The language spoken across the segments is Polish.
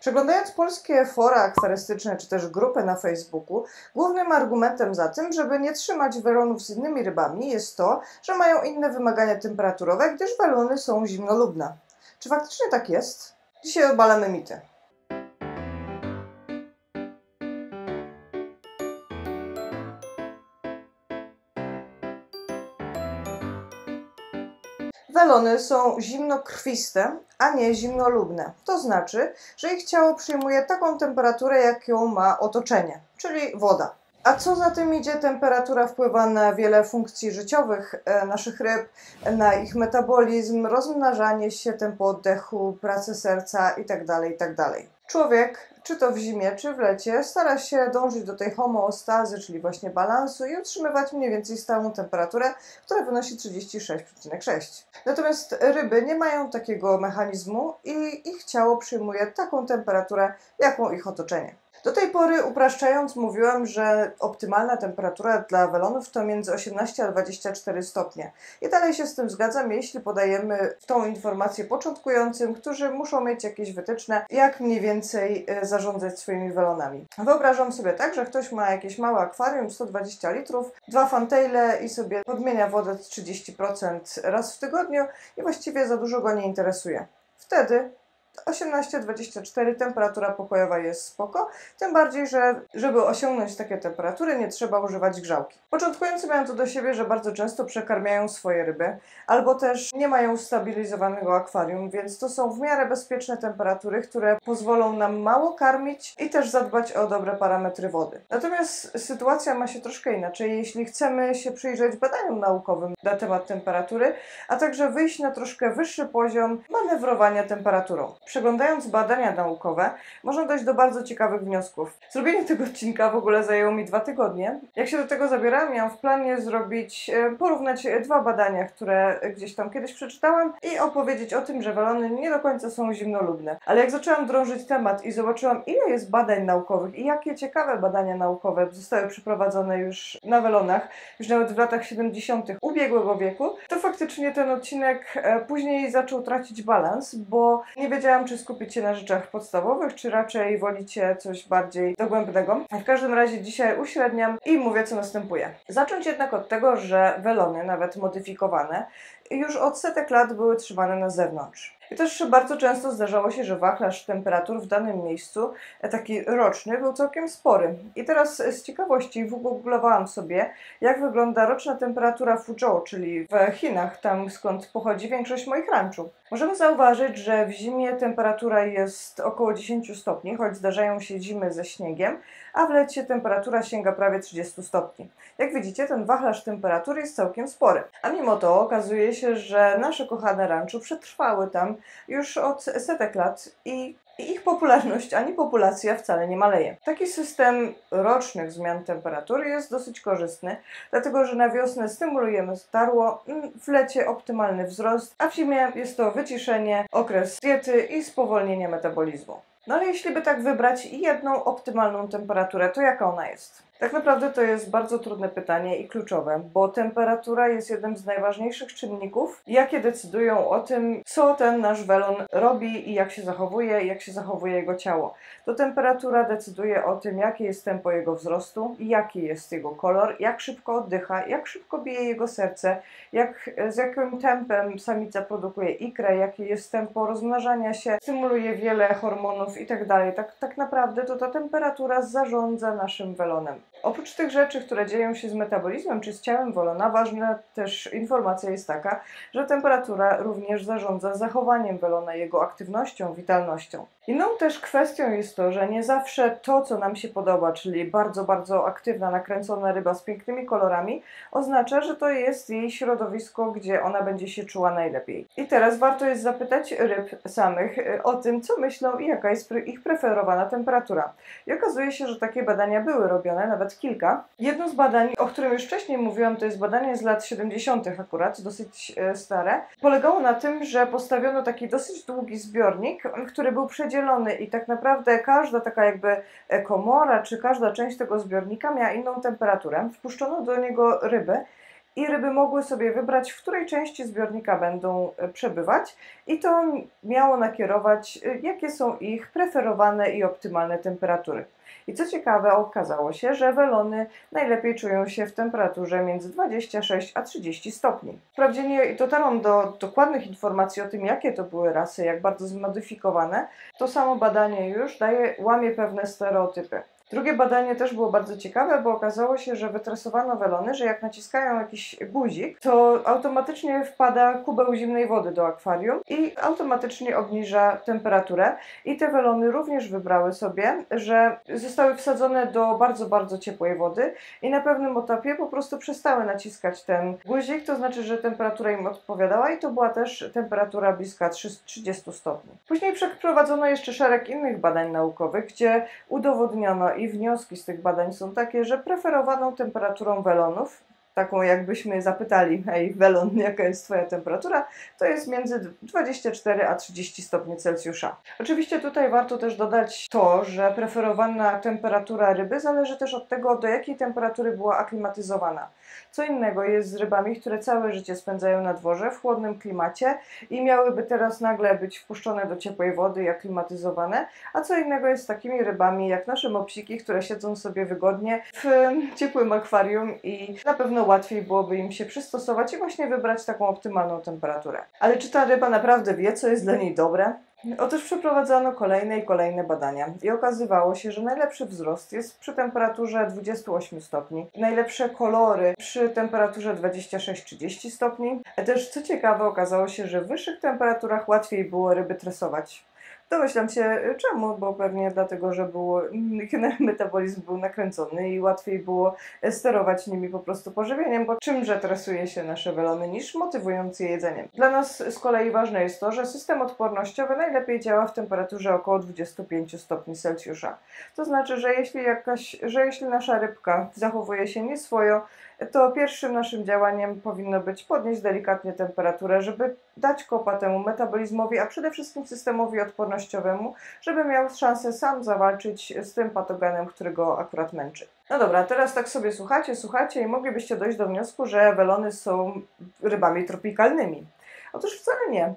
Przeglądając polskie fora akwarystyczne czy też grupy na Facebooku, głównym argumentem za tym, żeby nie trzymać welonów z innymi rybami jest to, że mają inne wymagania temperaturowe, gdyż welony są zimnolubne. Czy faktycznie tak jest? Dzisiaj obalamy mity. Welony są zimnokrwiste, a nie zimnolubne. To znaczy, że ich ciało przyjmuje taką temperaturę, jaką ma otoczenie, czyli woda. A co za tym idzie, temperatura wpływa na wiele funkcji życiowych e, naszych ryb, na ich metabolizm, rozmnażanie się, tempo oddechu, pracę serca itd. itd. Człowiek, czy to w zimie, czy w lecie, stara się dążyć do tej homeostazy, czyli właśnie balansu i utrzymywać mniej więcej stałą temperaturę, która wynosi 36,6. Natomiast ryby nie mają takiego mechanizmu i ich ciało przyjmuje taką temperaturę, jaką ich otoczenie. Do tej pory, upraszczając, mówiłam, że optymalna temperatura dla welonów to między 18 a 24 stopnie. I dalej się z tym zgadzam, jeśli podajemy tą informację początkującym, którzy muszą mieć jakieś wytyczne, jak mniej więcej e, zarządzać swoimi welonami. Wyobrażam sobie tak, że ktoś ma jakieś małe akwarium, 120 litrów, dwa fantaile i sobie podmienia wodę 30% raz w tygodniu i właściwie za dużo go nie interesuje. Wtedy 18-24 temperatura pokojowa jest spoko, tym bardziej, że żeby osiągnąć takie temperatury nie trzeba używać grzałki. Początkujący mają to do siebie, że bardzo często przekarmiają swoje ryby, albo też nie mają ustabilizowanego akwarium, więc to są w miarę bezpieczne temperatury, które pozwolą nam mało karmić i też zadbać o dobre parametry wody. Natomiast sytuacja ma się troszkę inaczej, jeśli chcemy się przyjrzeć badaniom naukowym na temat temperatury, a także wyjść na troszkę wyższy poziom manewrowania temperaturą. Przeglądając badania naukowe, można dojść do bardzo ciekawych wniosków. Zrobienie tego odcinka w ogóle zajęło mi dwa tygodnie. Jak się do tego zabierałam, miałam w planie zrobić, e, porównać dwa badania, które gdzieś tam kiedyś przeczytałam i opowiedzieć o tym, że walony nie do końca są zimnolubne. Ale jak zaczęłam drążyć temat i zobaczyłam, ile jest badań naukowych i jakie ciekawe badania naukowe zostały przeprowadzone już na welonach, już nawet w latach 70. ubiegłego wieku, to faktycznie ten odcinek e, później zaczął tracić balans, bo nie wiedziałam, czy skupić się na rzeczach podstawowych, czy raczej wolicie coś bardziej dogłębnego. W każdym razie dzisiaj uśredniam i mówię, co następuje. Zacząć jednak od tego, że welony, nawet modyfikowane, już od setek lat były trzymane na zewnątrz. I też bardzo często zdarzało się, że wachlarz temperatur w danym miejscu, e, taki roczny, był całkiem spory. I teraz z ciekawości wygooglowałam sobie, jak wygląda roczna temperatura Fuzhou, czyli w Chinach, tam skąd pochodzi większość moich ranczów. Możemy zauważyć, że w zimie temperatura jest około 10 stopni, choć zdarzają się zimy ze śniegiem, a w lecie temperatura sięga prawie 30 stopni. Jak widzicie, ten wachlarz temperatury jest całkiem spory. A mimo to okazuje się, że nasze kochane ranczu przetrwały tam już od setek lat i ich popularność ani populacja wcale nie maleje. Taki system rocznych zmian temperatury jest dosyć korzystny, dlatego że na wiosnę stymulujemy starło, mm, w lecie optymalny wzrost, a w zimie jest to wyciszenie, okres diety i spowolnienie metabolizmu. No ale jeśli by tak wybrać jedną optymalną temperaturę, to jaka ona jest? Tak naprawdę to jest bardzo trudne pytanie i kluczowe, bo temperatura jest jednym z najważniejszych czynników, jakie decydują o tym, co ten nasz welon robi i jak się zachowuje, jak się zachowuje jego ciało. To temperatura decyduje o tym, jakie jest tempo jego wzrostu, jaki jest jego kolor, jak szybko oddycha, jak szybko bije jego serce, jak, z jakim tempem samica produkuje ikrę, jakie jest tempo rozmnażania się, symuluje wiele hormonów itd. Tak, tak, tak naprawdę to ta temperatura zarządza naszym welonem. Oprócz tych rzeczy, które dzieją się z metabolizmem czy z ciałem welona, ważna też informacja jest taka, że temperatura również zarządza zachowaniem welona, jego aktywnością, witalnością. Inną też kwestią jest to, że nie zawsze to, co nam się podoba, czyli bardzo, bardzo aktywna, nakręcona ryba z pięknymi kolorami, oznacza, że to jest jej środowisko, gdzie ona będzie się czuła najlepiej. I teraz warto jest zapytać ryb samych y, o tym, co myślą i jaka jest ich preferowana temperatura. I okazuje się, że takie badania były robione, nawet kilka. Jedno z badań, o którym już wcześniej mówiłam, to jest badanie z lat 70. akurat, dosyć y, stare. Polegało na tym, że postawiono taki dosyć długi zbiornik, który był przedzielony i tak naprawdę każda taka jakby e, komora, czy każda część tego zbiornika miała inną temperaturę. Wpuszczono do niego ryby i ryby mogły sobie wybrać, w której części zbiornika będą e, przebywać i to miało nakierować, e, jakie są ich preferowane i optymalne temperatury. I co ciekawe, okazało się, że welony najlepiej czują się w temperaturze między 26 a 30 stopni. Wprawdzie nie dotarłam do dokładnych informacji o tym, jakie to były rasy, jak bardzo zmodyfikowane. To samo badanie już daje, łamie pewne stereotypy. Drugie badanie też było bardzo ciekawe, bo okazało się, że wytresowano welony, że jak naciskają jakiś guzik, to automatycznie wpada kubeł zimnej wody do akwarium i automatycznie obniża temperaturę. I te welony również wybrały sobie, że zostały wsadzone do bardzo, bardzo ciepłej wody i na pewnym etapie po prostu przestały naciskać ten guzik, to znaczy, że temperatura im odpowiadała i to była też temperatura bliska 30 stopni. Później przeprowadzono jeszcze szereg innych badań naukowych, gdzie udowodniono i wnioski z tych badań są takie, że preferowaną temperaturą welonów, taką jakbyśmy zapytali, hej welon, jaka jest Twoja temperatura, to jest między 24 a 30 stopni Celsjusza. Oczywiście tutaj warto też dodać to, że preferowana temperatura ryby zależy też od tego, do jakiej temperatury była aklimatyzowana. Co innego jest z rybami, które całe życie spędzają na dworze w chłodnym klimacie i miałyby teraz nagle być wpuszczone do ciepłej wody i aklimatyzowane, a co innego jest z takimi rybami jak nasze mopsiki, które siedzą sobie wygodnie w ciepłym akwarium i na pewno łatwiej byłoby im się przystosować i właśnie wybrać taką optymalną temperaturę. Ale czy ta ryba naprawdę wie, co jest dla niej dobre? Otóż przeprowadzano kolejne i kolejne badania i okazywało się, że najlepszy wzrost jest przy temperaturze 28 stopni, najlepsze kolory przy temperaturze 26-30 stopni. Też co ciekawe, okazało się, że w wyższych temperaturach łatwiej było ryby tresować. Domyślam się y, czemu, bo pewnie dlatego, że było, metabolizm był nakręcony i łatwiej było e, sterować nimi po prostu pożywieniem, bo czymże tresuje się nasze welony niż motywując je jedzeniem. Dla nas z kolei ważne jest to, że system odpornościowy najlepiej działa w temperaturze około 25 stopni Celsjusza. To znaczy, że jeśli, jakaś, że jeśli nasza rybka zachowuje się nieswojo, to pierwszym naszym działaniem powinno być podnieść delikatnie temperaturę, żeby dać kopa temu metabolizmowi, a przede wszystkim systemowi odpornościowemu, żeby miał szansę sam zawalczyć z tym patogenem, który go akurat męczy. No dobra, teraz tak sobie słuchacie, słuchacie i moglibyście dojść do wniosku, że welony są rybami tropikalnymi. Otóż wcale nie.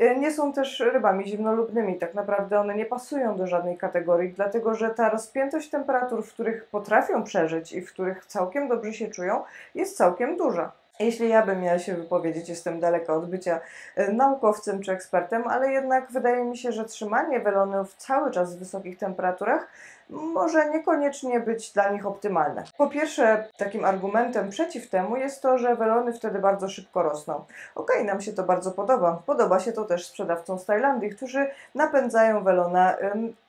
Y, nie są też rybami zimnolubnymi. Tak naprawdę one nie pasują do żadnej kategorii, dlatego że ta rozpiętość temperatur, w których potrafią przeżyć i w których całkiem dobrze się czują, jest całkiem duża. Jeśli ja bym miała się wypowiedzieć, jestem daleka od bycia y, naukowcem czy ekspertem, ale jednak wydaje mi się, że trzymanie welonów cały czas w wysokich temperaturach może niekoniecznie być dla nich optymalne. Po pierwsze, takim argumentem przeciw temu jest to, że welony wtedy bardzo szybko rosną. Okej, okay, nam się to bardzo podoba. Podoba się to też sprzedawcom z Tajlandii, którzy napędzają welona.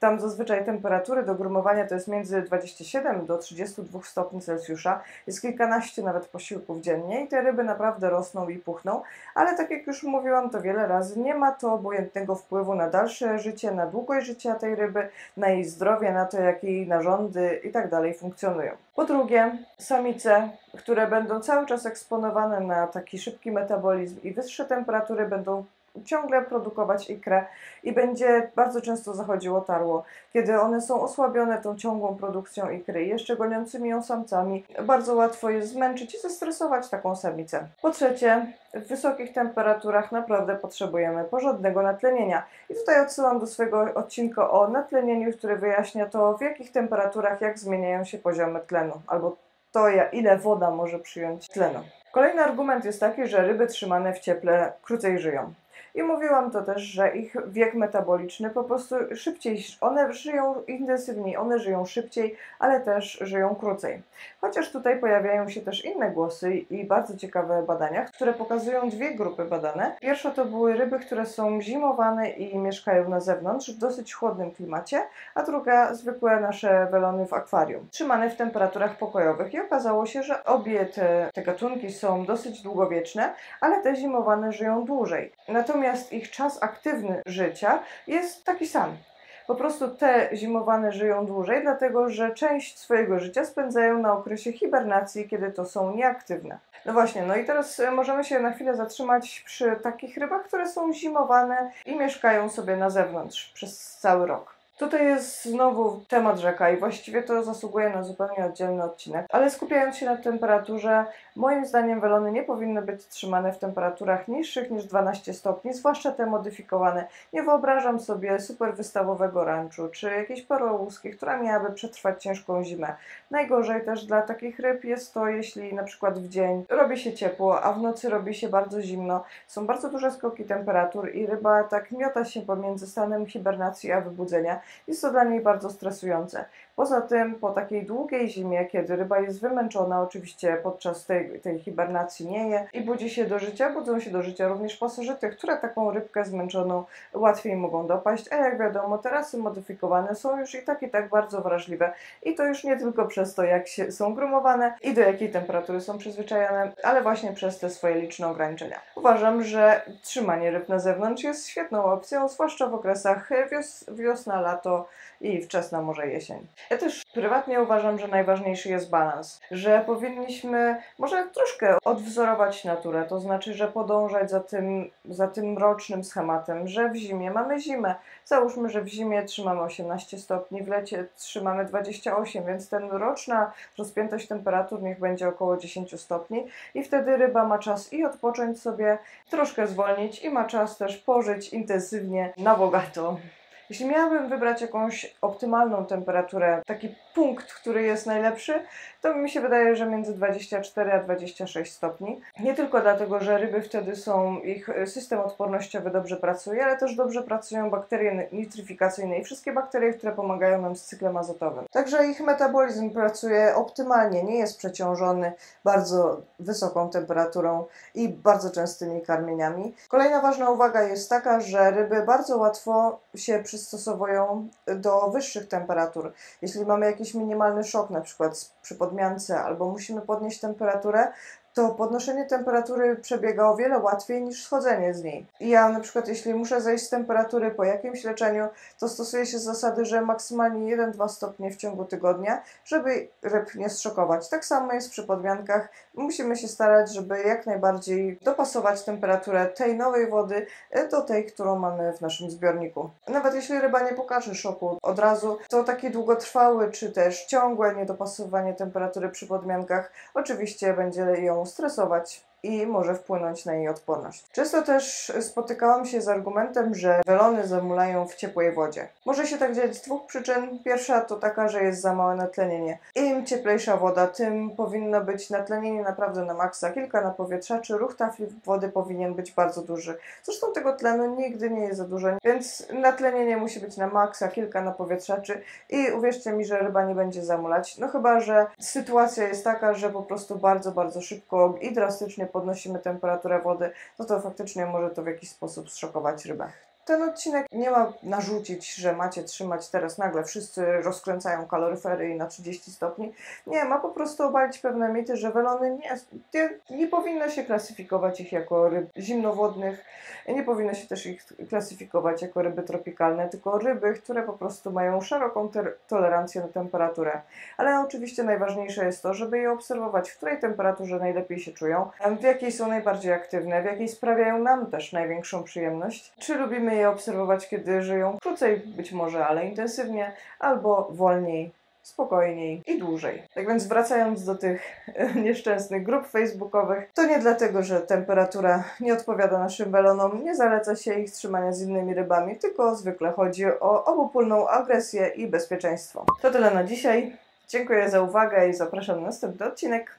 Tam zazwyczaj temperatury do grumowania to jest między 27 do 32 stopni Celsjusza. Jest kilkanaście nawet posiłków dziennie i te ryby naprawdę rosną i puchną, ale tak jak już mówiłam to wiele razy, nie ma to obojętnego wpływu na dalsze życie, na długość życia tej ryby, na jej zdrowie, na to, jak jej narządy i tak funkcjonują. Po drugie, samice, które będą cały czas eksponowane na taki szybki metabolizm i wyższe temperatury, będą ciągle produkować ikrę i będzie bardzo często zachodziło tarło. Kiedy one są osłabione tą ciągłą produkcją ikry jeszcze goniącymi ją samcami, bardzo łatwo jest zmęczyć i zestresować taką samicę. Po trzecie, w wysokich temperaturach naprawdę potrzebujemy porządnego natlenienia. I tutaj odsyłam do swojego odcinka o natlenieniu, który wyjaśnia to, w jakich temperaturach, jak zmieniają się poziomy tlenu, albo to, ile woda może przyjąć tlenu. Kolejny argument jest taki, że ryby trzymane w cieple krócej żyją. I mówiłam to też, że ich wiek metaboliczny po prostu szybciej, one żyją intensywniej, one żyją szybciej, ale też żyją krócej. Chociaż tutaj pojawiają się też inne głosy i bardzo ciekawe badania, które pokazują dwie grupy badane. Pierwsza to były ryby, które są zimowane i mieszkają na zewnątrz w dosyć chłodnym klimacie, a druga zwykłe nasze welony w akwarium, trzymane w temperaturach pokojowych. I okazało się, że obie te, te gatunki są dosyć długowieczne, ale te zimowane żyją dłużej. Natomiast natomiast ich czas aktywny życia jest taki sam. Po prostu te zimowane żyją dłużej, dlatego że część swojego życia spędzają na okresie hibernacji, kiedy to są nieaktywne. No właśnie, no i teraz e, możemy się na chwilę zatrzymać przy takich rybach, które są zimowane i mieszkają sobie na zewnątrz przez cały rok. Tutaj jest znowu temat rzeka i właściwie to zasługuje na zupełnie oddzielny odcinek, ale skupiając się na temperaturze, moim zdaniem welony nie powinny być trzymane w temperaturach niższych niż 12 stopni, zwłaszcza te modyfikowane. Nie wyobrażam sobie super wystawowego ranczu czy jakiejś perłołuskiej, która miałaby przetrwać ciężką zimę. Najgorzej też dla takich ryb jest to, jeśli na przykład w dzień robi się ciepło, a w nocy robi się bardzo zimno. Są bardzo duże skoki temperatur i ryba tak miota się pomiędzy stanem hibernacji a wybudzenia. Jest to dla niej bardzo stresujące. Poza tym po takiej długiej zimie, kiedy ryba jest wymęczona, oczywiście podczas tej, tej hibernacji nie je i budzi się do życia, budzą się do życia również pasożyty, które taką rybkę zmęczoną łatwiej mogą dopaść, a jak wiadomo terasy modyfikowane są już i tak i tak bardzo wrażliwe i to już nie tylko przez to jak się są grumowane i do jakiej temperatury są przyzwyczajane, ale właśnie przez te swoje liczne ograniczenia. Uważam, że trzymanie ryb na zewnątrz jest świetną opcją, zwłaszcza w okresach wios wiosna, lato i wczesna może jesień. Ja też prywatnie uważam, że najważniejszy jest balans, że powinniśmy może troszkę odwzorować naturę, to znaczy, że podążać za tym, za tym rocznym schematem, że w zimie mamy zimę. Załóżmy, że w zimie trzymamy 18 stopni, w lecie trzymamy 28, więc ten roczna rozpiętość temperatur niech będzie około 10 stopni i wtedy ryba ma czas i odpocząć sobie, troszkę zwolnić i ma czas też pożyć intensywnie na bogato. Jeśli miałabym wybrać jakąś optymalną temperaturę, taki punkt, który jest najlepszy, to mi się wydaje, że między 24 a 26 stopni. Nie tylko dlatego, że ryby wtedy są, ich system odpornościowy dobrze pracuje, ale też dobrze pracują bakterie nitryfikacyjne i wszystkie bakterie, które pomagają nam z cyklem azotowym. Także ich metabolizm pracuje optymalnie, nie jest przeciążony bardzo wysoką temperaturą i bardzo częstymi karmieniami. Kolejna ważna uwaga jest taka, że ryby bardzo łatwo się przystosowują do wyższych temperatur. Jeśli mamy jakiś minimalny szok, na przykład przy albo musimy podnieść temperaturę, to podnoszenie temperatury przebiega o wiele łatwiej niż schodzenie z niej. Ja na przykład, jeśli muszę zejść z temperatury po jakimś leczeniu, to stosuję się zasady, że maksymalnie 1-2 stopnie w ciągu tygodnia, żeby ryb nie zszokować. Tak samo jest przy podmiankach. Musimy się starać, żeby jak najbardziej dopasować temperaturę tej nowej wody e, do tej, którą mamy w naszym zbiorniku. Nawet jeśli ryba nie pokaże szoku od razu, to taki długotrwały czy też ciągłe niedopasowanie temperatury przy podmiankach oczywiście będzie ją stresować i może wpłynąć na jej odporność. Często też spotykałam się z argumentem, że welony zamulają w ciepłej wodzie. Może się tak dziać z dwóch przyczyn. Pierwsza to taka, że jest za małe natlenienie. Im cieplejsza woda, tym powinno być natlenienie naprawdę na maksa. Kilka napowietrzaczy, ruch tafli wody powinien być bardzo duży. Zresztą tego tlenu nigdy nie jest za dużo, więc natlenienie musi być na maksa, kilka napowietrzaczy i uwierzcie mi, że ryba nie będzie zamulać. No chyba, że sytuacja jest taka, że po prostu bardzo, bardzo szybko i drastycznie podnosimy temperaturę wody, no to faktycznie może to w jakiś sposób zszokować rybę. Ten odcinek nie ma narzucić, że macie trzymać teraz nagle wszyscy rozkręcają kaloryfery i na 30 stopni. Nie, ma po prostu obalić pewne mity, że welony nie, nie, powinno się klasyfikować ich jako ryb zimnowodnych, nie powinno się też ich klasyfikować jako ryby tropikalne, tylko ryby, które po prostu mają szeroką tolerancję na temperaturę. Ale oczywiście najważniejsze jest to, żeby je obserwować, w której temperaturze najlepiej się czują, w jakiej są najbardziej aktywne, w jakiej sprawiają nam też największą przyjemność. Czy lubimy je obserwować, kiedy żyją krócej być może, ale intensywnie, albo wolniej, spokojniej i dłużej. Tak więc wracając do tych nieszczęsnych grup facebookowych, to nie dlatego, że temperatura nie odpowiada naszym welonom, nie zaleca się ich trzymania z innymi rybami, tylko zwykle chodzi o obopólną agresję i bezpieczeństwo. To tyle na dzisiaj. Dziękuję za uwagę i zapraszam na następny odcinek.